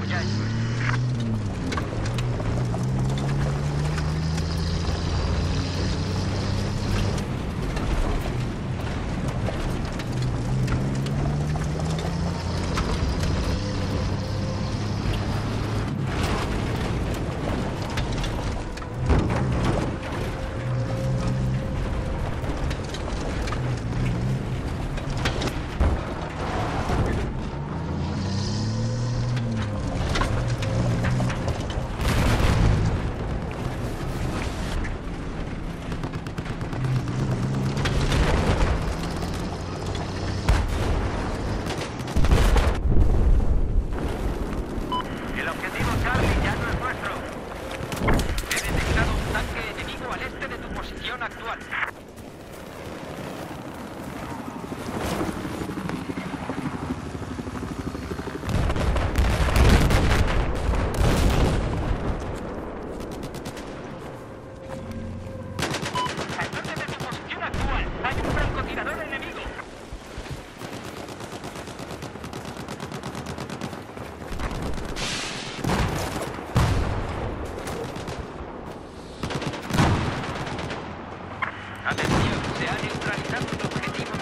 不见尸体 se ha neutralizado el objetivo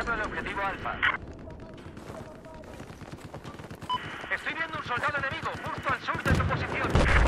El objetivo alfa. Estoy viendo un soldado enemigo justo al sur de tu posición.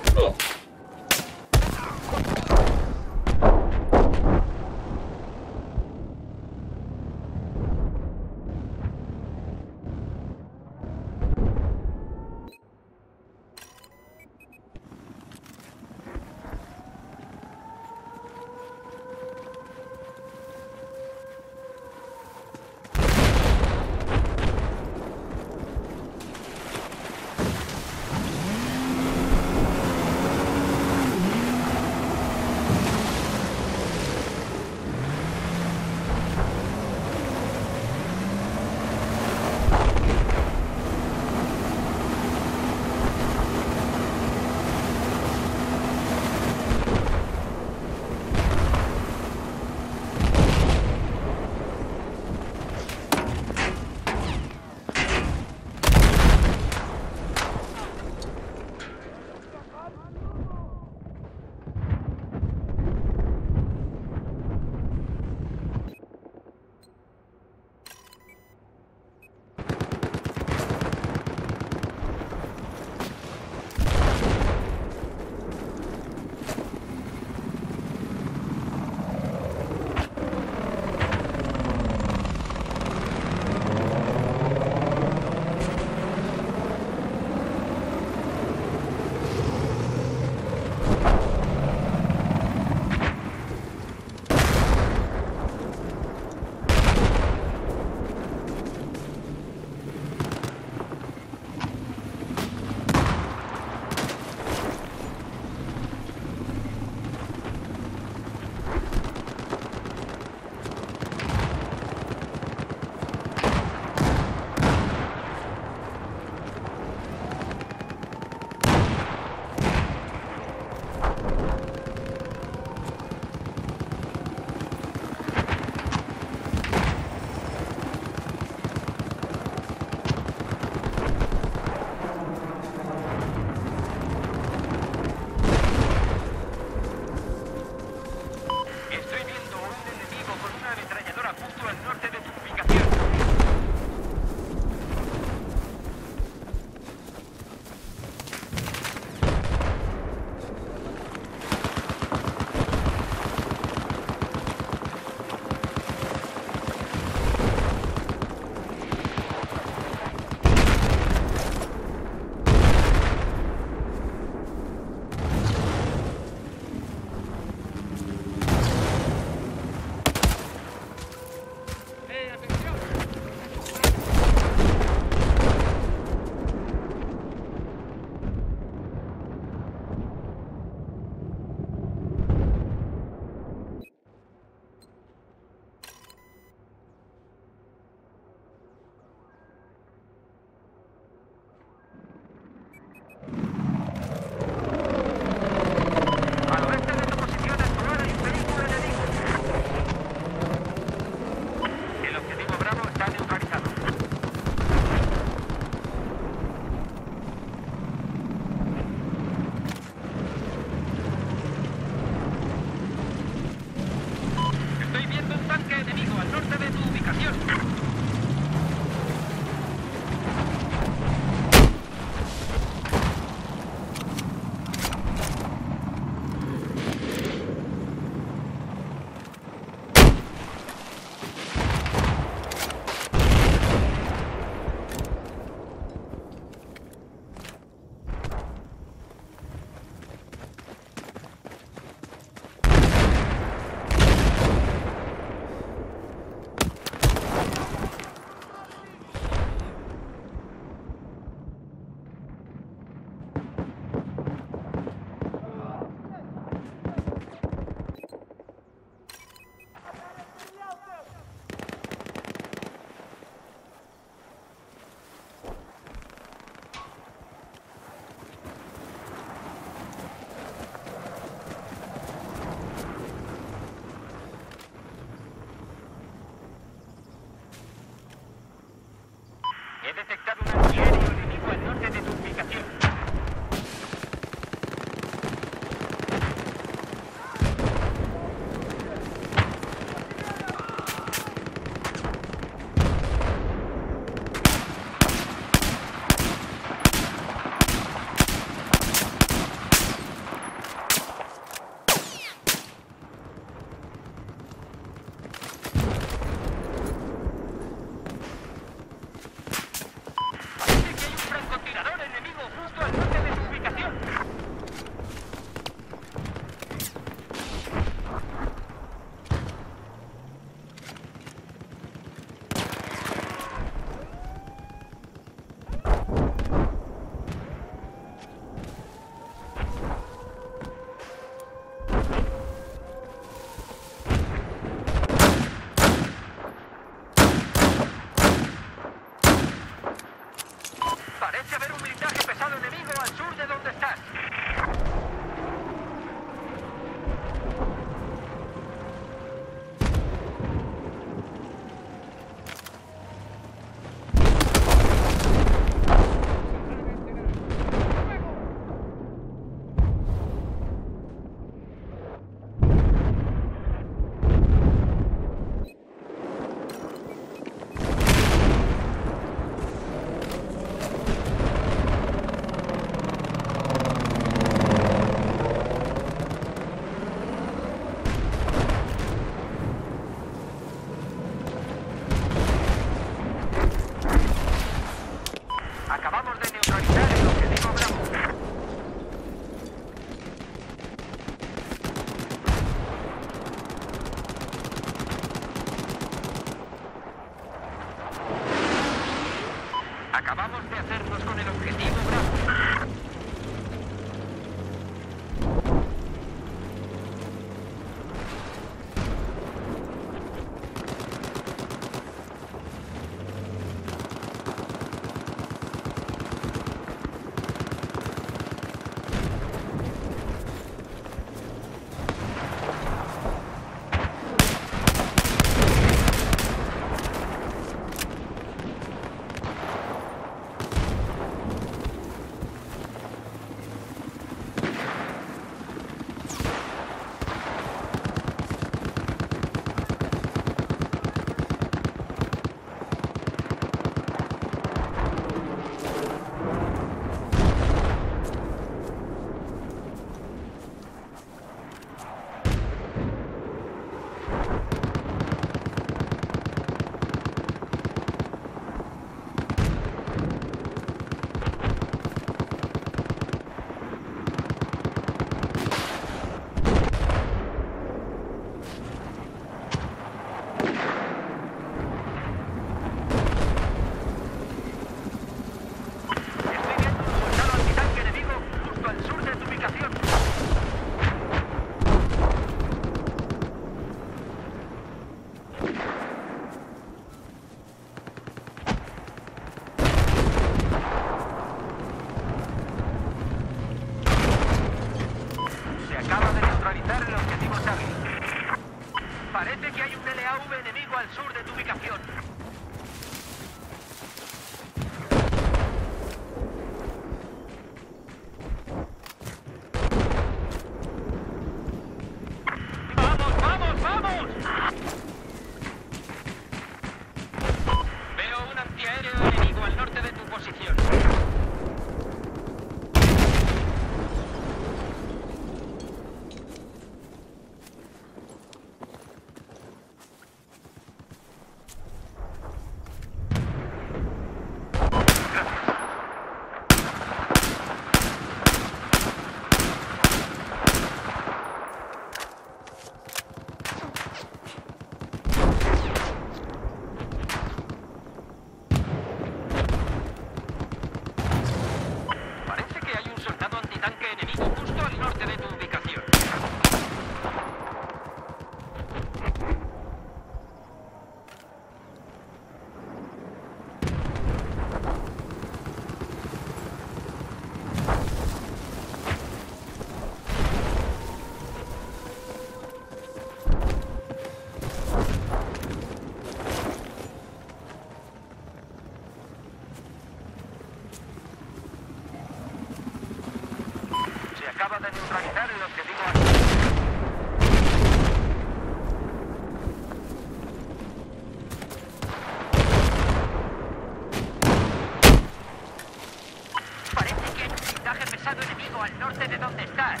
Norte de donde estás.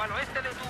Al oeste de tu.